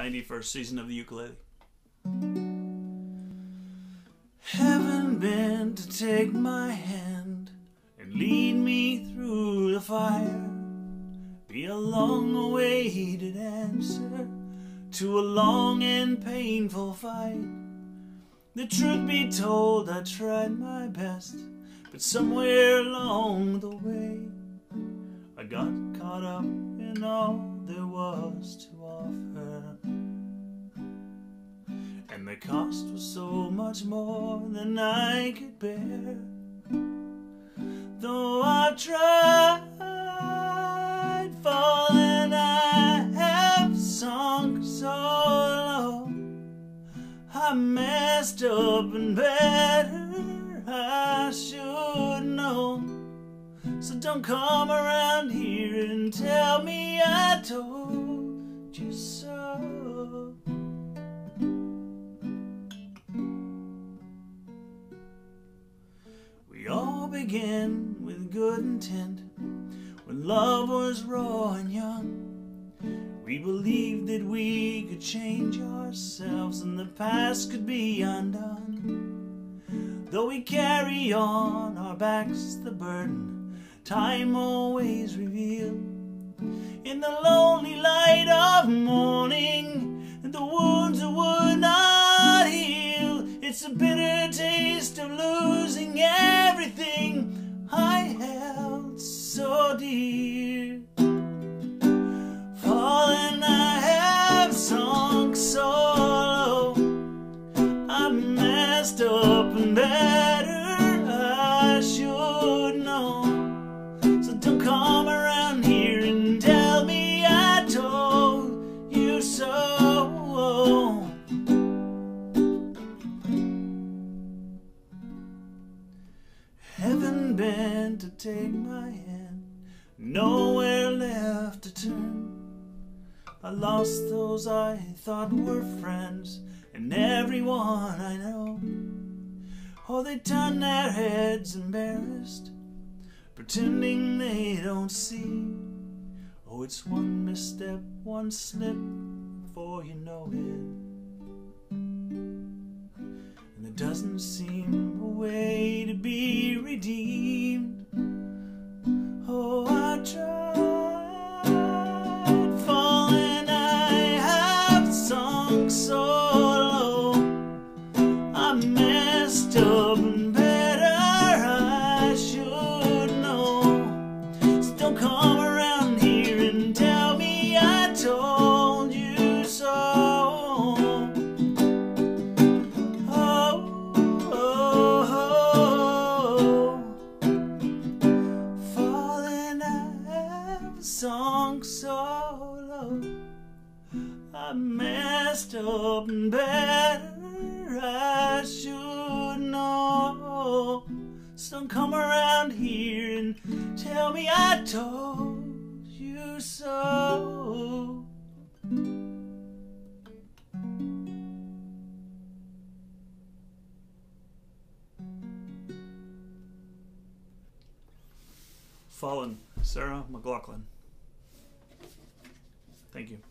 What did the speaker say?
91st season of the ukulele. Heaven bent to take my hand and lead me through the fire. Be a long awaited answer to a long and painful fight. The truth be told, I tried my best, but somewhere along the way, I got caught up in all there was to offer. And the cost was so much more than I could bear. Though I've tried falling, I have sunk so low. I messed up and better I should know. So don't come around here and tell me I told you so. With good intent when love was raw and young. We believed that we could change ourselves and the past could be undone. Though we carry on our backs the burden, time always revealed. In the lonely light of morning, better I should know. So don't come around here and tell me I told you so. Heaven bent to take my hand, nowhere left to turn. I lost those I thought were friends, and everyone I know. Oh, they turn their heads embarrassed, pretending they don't see. Oh, it's one misstep, one slip, before you know it. And there doesn't seem a way to be redeemed. I messed up and better I should know. So don't come around here and tell me I told you so. Oh, oh, oh. oh. Falling, I have sunk so low. I messed up and better I should know. So don't come around here and tell me I told you so. Fallen, Sarah McLachlan. Thank you.